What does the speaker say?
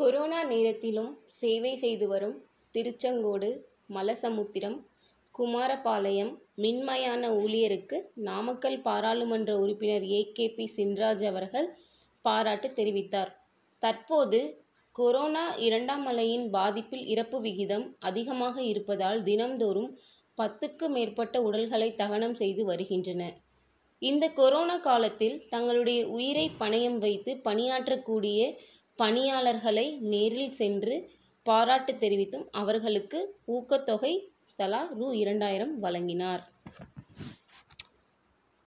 Corona நேரத்திலும் சேவை செய்து வரும் திருச்செங்கோடு மலசமுத்திரம் குமாரபாளையம் மின்மயான ஊழியருக்கு நாமக்கல் பாராளுமன்ற உறுப்பினர் ஏகேபி சின்ராஜ் அவர்கள் பாராட்டு தெரிவித்தார். தற்போது கொரோனா இரண்டாம் அலையின் பாதிப்பில் இறப்பு விகிதம் அதிகமாக இருப்பதால் தினம்தோறும் பத்துக்கு மேற்பட்ட உடல்களை தகனம் செய்து வருகின்றன. இந்த கொரோனா காலத்தில் தங்களுடைய உயிரை பணயம் வைத்து பணியாற்றக்கூடிய பணியாளர்களை நேரில் சென்று பாராட்டு தெரிவித்தும் அவர்களுக்கு ஊக்கத்தொகை தலா ரூ இரண்டாயிரம் வழங்கினார்.